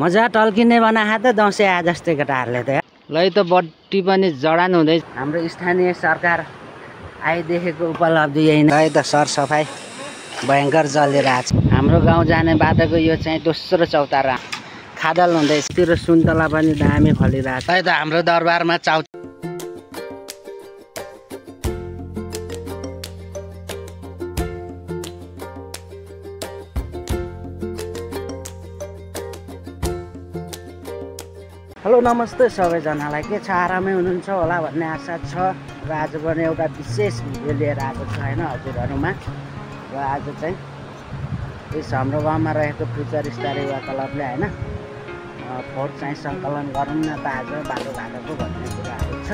मजा टल्किने बनाएको त दसैँ आए जस्तै केटाहरूले त। ल त बत्ती पनि जडान हुँदैछ हाम्रो स्थानीय सरकार आइदेखिको उपलब्धि यही नै। त सरसफाइ भयङ्कर चलिरहेछ हाम्रो गाउँ जाने बाटोको यो चाहिँ दोस्रो चौतारा। खाडल हुँदैछ तिर सुन्तला पनि दामी फलिरहेछ है त हाम्रो दरबारमा चाउ हेलो नमस्ते सबैजनालाई। के छ? आरामै हुनुहुन्छ होला भन्ने आशा छ। र आज पनि एउटा विशेष भिडियो लिएर आएको छु होइन हजुरहरूमा। र आज चाहिँ यस हाम्रो गाउँमा रहेको फ्युचर स्टार युवा क्लबले होइन फोहोर चाहिँ सङ्कलन गरौँ न त आज बाटोघाटोको भन्ने कुराहरू छ।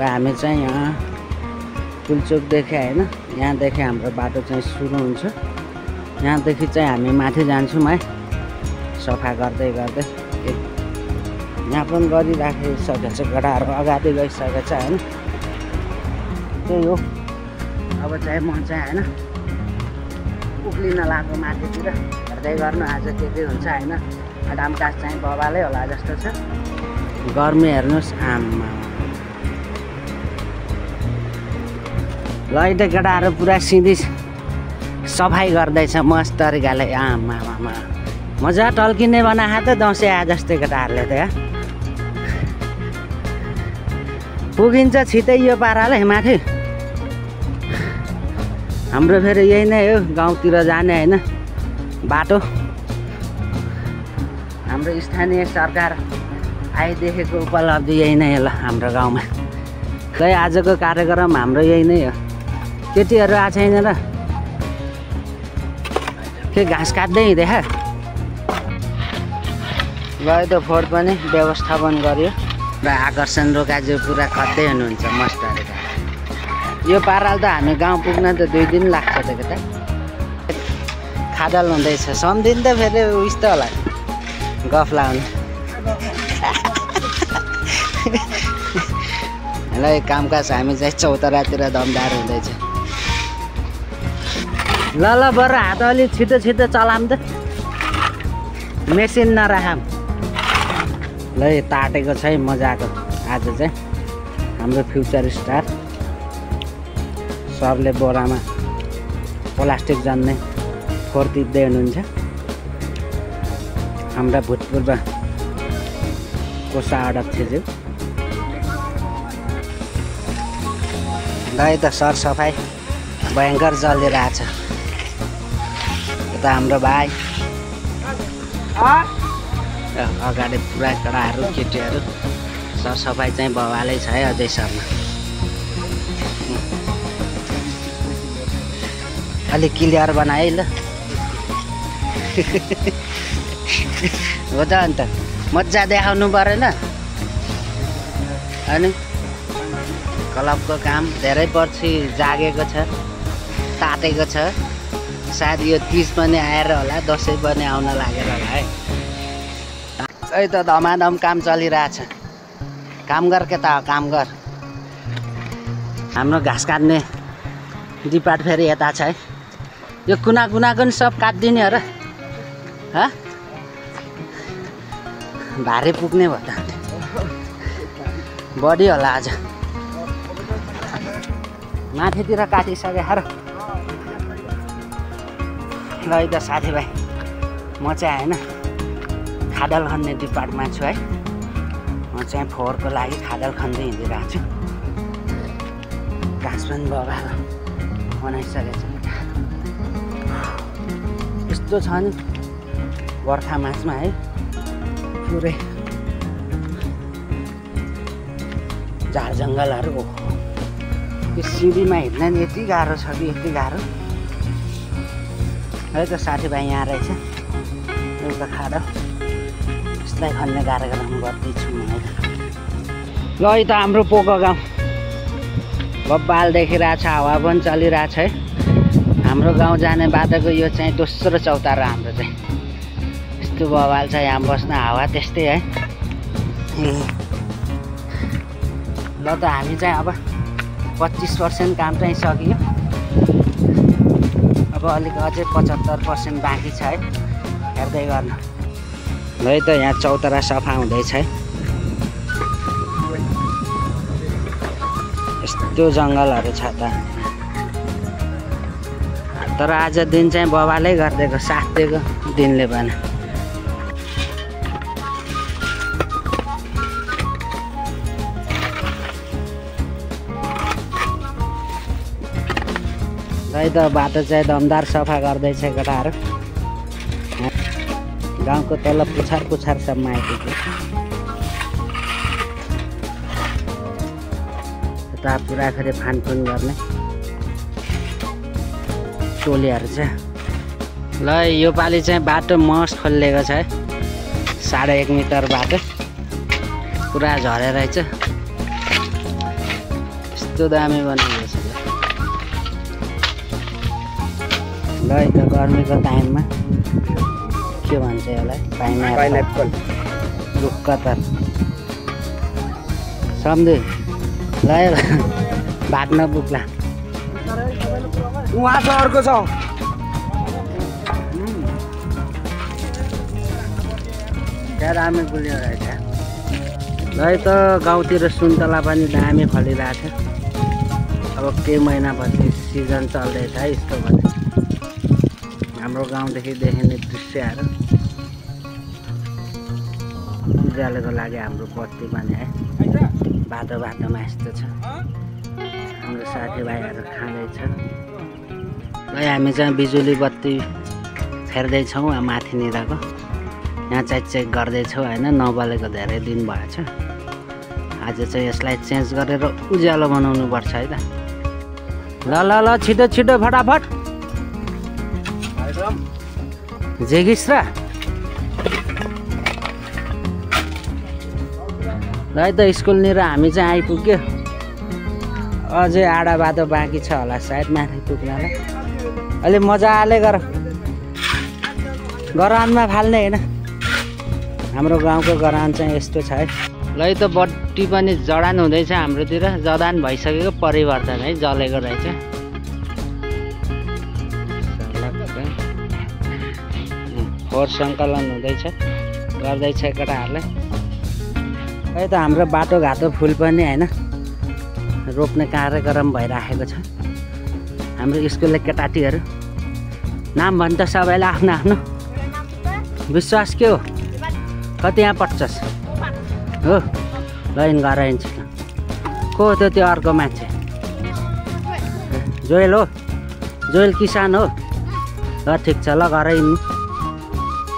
र हामी चाहिँ यहाँ पुलचोकदेखि होइन यहाँदेखि हाम्रो बाटो चाहिँ सुरु हुन्छ। यहाँदेखि चाहिँ हामी माथि जान्छौँ है। सफा गर्दै गर्दै। यहाँ पनि गरिराखिसकेको छ गडाहरू अगाडि गइसकेको छ होइन? त्यही हो। अब चाहिँ म चाहिँ होइन उक्लिन लाग्यो माथितिर। हेर्दै गर्नु आज के के हुन्छ होइन? डामकास चाहिँ बबालै होला जस्तो छ। गर्मी हेर्नुहोस् आमा ल अहिले केटाहरू पुरा सिधी सफाइ गर्दैछ मस्त तरिकाले आमा आमा मजा टल्किने बनाएको त दसैँ आए जस्तै केटाहरूले त पुगिन्छ छिटै यो पाराले माथि। हाम्रो फेरि यही नै हो गाउँतिर जाने होइन बाटो। हाम्रो स्थानीय सरकार आइदेखिको उपलब्धि यही नै हो ल हाम्रो गाउँमा। खै आजको कार्यक्रम हाम्रो यही नै हो। केटीहरू आएको छैन र। के घाँस काट्दै हिँडेखा ल त फोहोर पनि व्यवस्थापन गर्यो। र आकर्षण रोकाजु पुरा खत्दै हुनुहुन्छ मस्टहरू यो पाराले त हामी गाउँ पुग्न त दुई दिन लाग्छ त केटा खाडल हुँदैछ। सम्झिनु त फेरि उयस त होला। गफ लाउने। ल कामकाज हामी चाहिँ चौतारातिर दमदार हुँदैछ। ल ल बरु हात अलिक छिटो छिटो चलाम त। मेसिन नराखम ल ताटेको छ है मजाको। आज चाहिँ हाम्रो फ्युचर स्टार। सरले बोरामा प्लास्टिक जन्ने फोहोर हुनुहुन्छ हाम्रा भूतपूर्व कोषा अध्यक्षज्यू ल त सरसफाइ भयङ्कर चलिरहेछ यता हाम्रो भाइ। अगाडि पुरा केटाहरू केटीहरू सरसफाइ चाहिँ भवालै छ है अझैसम्म अलिक क्लियर बनाए ल। हो त अन्त मजा देखाउनु परेन। अनि क्लबको काम धेरै पछि जागेको छ तातेको छ। सायद यो तिज पनि आएर होला दसैँ पनि आउन लागेर होला है। खै त धमाधम काम चलिरहेछ। काम गर के त काम गर। हाम्रो घाँस काट्ने डिपार्ट फेरि यता छ है। यो कुना कुनाको नि सब काटिदिने हो र। भारी पुग्ने भयो त। बढी होला आज। माथितिर काटिसके र ल त साथीभाइ म चाहिँ होइन खाडल खन्ने डिपार्टमा छु है। म चाहिँ फोहोरको लागि खाडल खन्दै हिँडिरहेको छु। घाँस पनि बगाएर बनाइसकेको छ। यस्तो छ नि बर्खा मासमा है पुरै झार जङ्गलहरू। त्यो सिँढीमा हिँड्न नि यति गाह्रो छ कि यति गाह्रो? है त साथीभाइ यहाँ रहेछ। एउटा खाडल यसलाई खन्ने कार्यक्रम गर्दैछु ल है त हाम्रो पोको गाउँ। बब्बाल देखिरहेछ हावा पनि चलिरहेछ है। हाम्रो गाउँ जाने बाटोको यो चाहिँ दोस्रो चौतारा हाम्रो चाहिँ। यस्तो बबाल छ यहाँ बस्न हावा त्यस्तै है। ल त हामी चाहिँ अब पच्चिस पर्सेन्ट काम चाहिँ सकियो। अब अलिक अझै पचहत्तर पर्सेन्ट बाँकी छ है। हेर्दै गर्नु। है। त यहाँ चौतारा सफा हुँदैछ है। यस्तो जङ्गलहरू छ त। तर आज दिन चाहिँ बबाले गरिदिएको साथ दिएको दिनले पनि है त बाटो चाहिँ दमदार सफा गर्दैछ केटाहरू। गाउँको तल पुछार पुछारसम्म आइपुग्यो यता पुरा फेरि फानफुन गर्ने। टोलीहरू छ। ल योपालि चाहिँ बाटो मस्ट खोलिएको छ है। साढे एक मिटर बाटो। पुरा झरेर रहेछ। यस्तो दामी बनाइएको छ। ल है त गर्मीको टाइममा। के भन्छ यसलाई पाइना पाइनएप्पल। रुखका सम्झे ल है भाग्न पुग्ला। उहाँ छ अर्को छ। त्यहाँ दामी गुलियो रहेछ। ल है त गाउँतिर सुन्तला पनि दामी फलिरहेको छ अब केही महिनापछि सिजन चल्दैछ है यस्तो भने हाम्रो गाउँदेखि देखिने दृश्यहरू उज्यालोको लागि हाम्रो बत्ती पनि है। बाटो बाटोमा यस्तो छ। हाम्रो साथीभाइहरू खाँदैछ है हामी चाहिँ बिजुली बत्ती फेर्दैछौँ माथिनिरको। यहाँ चाहिँ चेक गर्दैछौँ होइन नबलेको धेरै दिन भएछ आज चाहिँ यसलाई चेन्ज गरेर उज्यालो बनाउनु पर्छ है त। ल ल ल छिटो छिटो फटाफट। जेगिस र। है त स्कुलनिर हामी चाहिँ आइपुग्यो। अझै आडा बाटो बाँकी छ होला सायद माथि पुग्नलाई अहिले मजाले गर। गरानमा फाल्ने होइन। हाम्रो गाउँको गरान चाहिँ यस्तो छ है। ल त बत्ती पनि जडान हुँदैछ हाम्रोतिर। जडान भइसकेको परिवर्तन है जलेको रहेछ फोहोर सङ्कलन हुँदैछ। गर्दैछ केटाहरूले। है त हाम्रो बाटोघाटो फुल पनि होइन। रोप्ने कार्यक्रम भइराखेको छ। हाम्रो स्कुलले केटाटीहरू। नाम भन् त सबैलाई आफ्नो आफ्नो। विश्वास के हो? कति यहाँ पट्छस् हो? ल इन गएर हिँड्छु त को हो त त्यो अर्को मान्छे? जोयल हो? जोयल किसान हो? ल ठिक छ ल हिँड्नु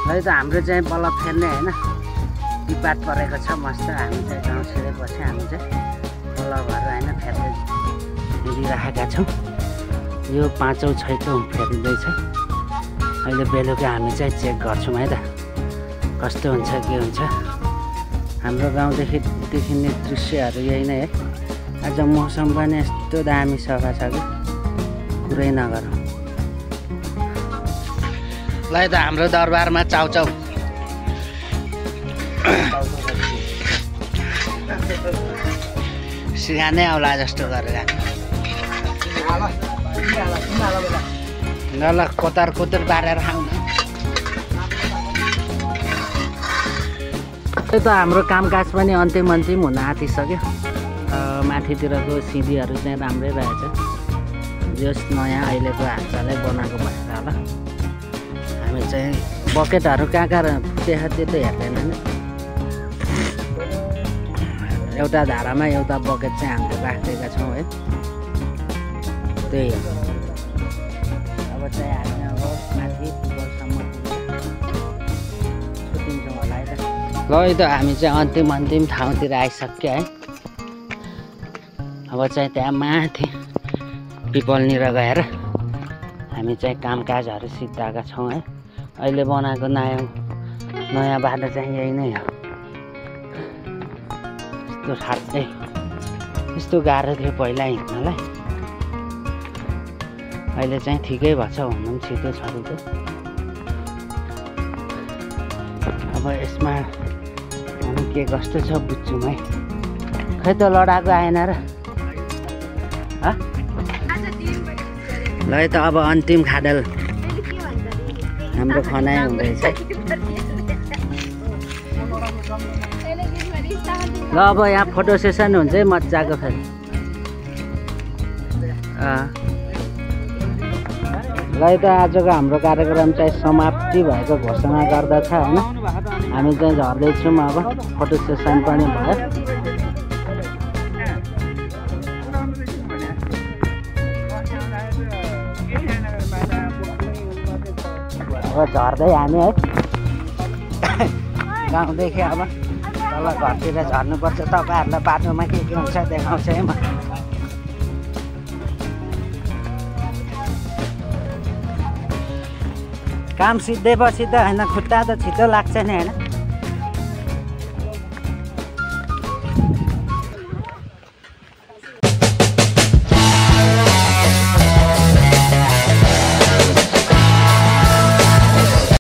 है त हाम्रो चाहिँ बल्ल फेर्ने होइन। टिपाट परेको छ मस्त। हामी चाहिँ गाउँ छिरेपछि हामी चाहिँ भएर होइन फेर्दै हिँडिराखेका छौँ। यो पाँचौँ छैटौँ फेरिँदैछ। अहिले बेलुका हामी चाहिँ चेक गर्छौँ है त। कस्तो हुन्छ के हुन्छ। हाम्रो गाउँदेखि देखिने दृश्यहरू यही नै है। आज मौसम पनि यस्तो दामी सफा छ कि। कुरै नगरौँ। ल त हाम्रो दरबारमा चाउचाउ। सिगानै आउला जस्तो गरेर। ल ल कोतार कोतर बारेर खाउँ त हाम्रो कामकाज पनि अन्तिम अन्तिम हुन आँटिसक्यो। माथितिरको सिँढीहरू चाहिँ राम्रै रहेछ। जस नयाँ अहिलेको हातले बनाएको भएर होला। हामी चाहिँ बकेटहरू कहाँ कहाँ फुटेको त्यो त हेर्दैन एउटा धारामा एउटा बकेट चाहिँ हामीले राखिदिएका छौँ है। त्यही अब चाहिँ हामी अब माथि उपरसम्म छुट्टिन्छौँ होला है। त ल है त हामी चाहिँ अन्तिम अन्तिम ठाउँतिर आइसक्यो है। अब चाहिँ त्यहाँ माथि पिपलनिर गएर हामी चाहिँ कामकाजहरू सिद्धाएका छौँ है। अहिले बनाएको नयाँ नयाँ बाटो चाहिँ यही नै हो। यस्तो ठाड्दै यस्तो गाह्रो थियो पहिला हिँड्नलाई। अहिले चाहिँ ठिकै भएछ भन्नु पनि छिटो छरिटो अब यसमा के कस्तो छ बुझ्छौँ है। खै त लडाएको आएन र? ल त अब अन्तिम खाडल। हाम्रो खनाइ हुँदैछ ल अब यहाँ फोटो सेसन हुन्छ है मजाको फेरि। ल त आजको हाम्रो कार्यक्रम चाहिँ समाप्ति भएको घोषणा गर्दछ होइन? हामी चाहिँ झर्दैछौँ अब फोटो सेसन पनि भयो। अब झर्दै हामी है। गाउँदेखि अब तल घरतिर झर्नुपर्छ तपाईँहरूलाई बाटोमा के के हुन्छ देखाउँछ है म काम सिद्धेपछि त होइन खुट्टा त छिटो लाग्छ नि होइन